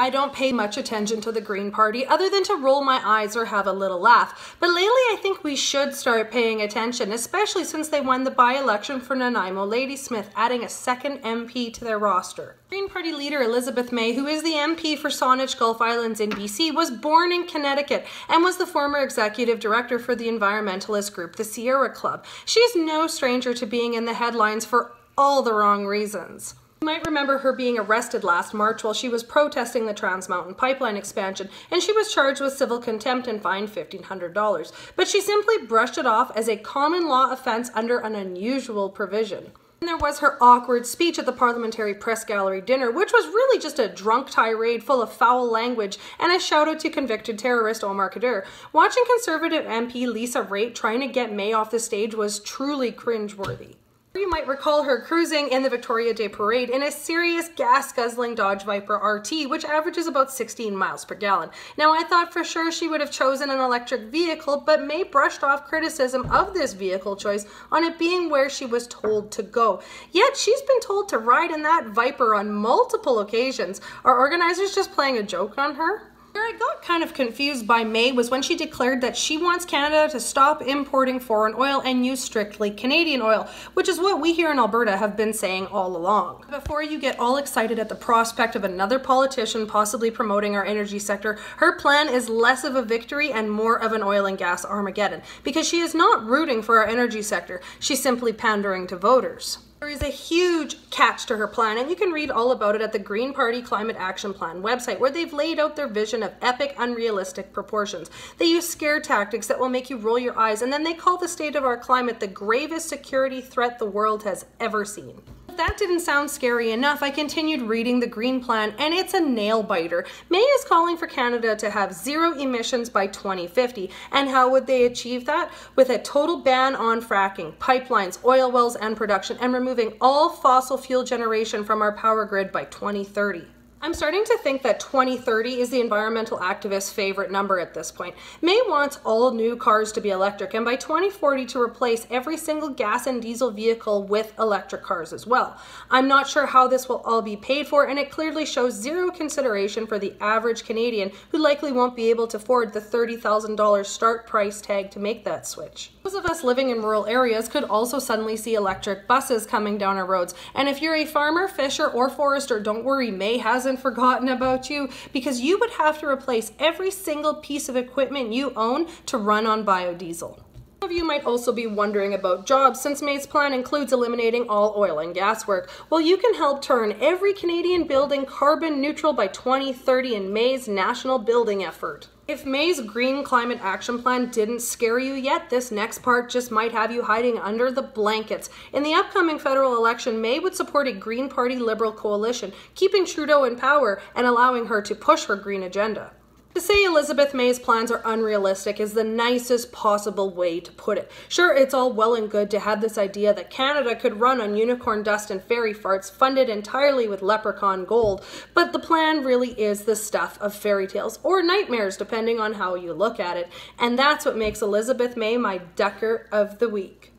I don't pay much attention to the Green Party other than to roll my eyes or have a little laugh. But lately I think we should start paying attention, especially since they won the by-election for Nanaimo Ladysmith, adding a second MP to their roster. Green Party leader Elizabeth May, who is the MP for Saanich Gulf Islands in BC, was born in Connecticut and was the former executive director for the environmentalist group, the Sierra Club. She is no stranger to being in the headlines for all the wrong reasons. You might remember her being arrested last March while she was protesting the Trans Mountain Pipeline expansion, and she was charged with civil contempt and fined $1,500. But she simply brushed it off as a common law offense under an unusual provision. And there was her awkward speech at the Parliamentary Press Gallery dinner, which was really just a drunk tirade full of foul language and a shout out to convicted terrorist Omar Khadr. Watching Conservative MP Lisa Raitt trying to get May off the stage was truly cringeworthy. You might recall her cruising in the Victoria Day Parade in a serious gas-guzzling Dodge Viper RT, which averages about 16 miles per gallon. Now, I thought for sure she would have chosen an electric vehicle, but May brushed off criticism of this vehicle choice on it being where she was told to go. Yet, she's been told to ride in that Viper on multiple occasions. Are organizers just playing a joke on her? Where I got kind of confused by May was when she declared that she wants Canada to stop importing foreign oil and use strictly Canadian oil, which is what we here in Alberta have been saying all along. Before you get all excited at the prospect of another politician possibly promoting our energy sector, her plan is less of a victory and more of an oil and gas Armageddon, because she is not rooting for our energy sector, she's simply pandering to voters. There is a huge catch to her plan, and you can read all about it at the Green Party Climate Action Plan website, where they've laid out their vision of epic, unrealistic proportions. They use scare tactics that will make you roll your eyes, and then they call the state of our climate the gravest security threat the world has ever seen that didn't sound scary enough, I continued reading the Green Plan, and it's a nail biter. May is calling for Canada to have zero emissions by 2050. And how would they achieve that? With a total ban on fracking, pipelines, oil wells, and production, and removing all fossil fuel generation from our power grid by 2030. I'm starting to think that 2030 is the environmental activist's favorite number at this point. May wants all new cars to be electric and by 2040 to replace every single gas and diesel vehicle with electric cars as well. I'm not sure how this will all be paid for and it clearly shows zero consideration for the average Canadian who likely won't be able to afford the $30,000 start price tag to make that switch. Those of us living in rural areas could also suddenly see electric buses coming down our roads. And if you're a farmer, fisher, or forester, don't worry, May hasn't forgotten about you because you would have to replace every single piece of equipment you own to run on biodiesel. Some of you might also be wondering about jobs since May's plan includes eliminating all oil and gas work. Well, you can help turn every Canadian building carbon neutral by 2030 in May's national building effort. If May's Green Climate Action Plan didn't scare you yet, this next part just might have you hiding under the blankets. In the upcoming federal election, May would support a Green Party Liberal coalition, keeping Trudeau in power and allowing her to push her green agenda. To say Elizabeth May's plans are unrealistic is the nicest possible way to put it. Sure, it's all well and good to have this idea that Canada could run on unicorn dust and fairy farts funded entirely with leprechaun gold, but the plan really is the stuff of fairy tales, or nightmares depending on how you look at it, and that's what makes Elizabeth May my ducker of the week.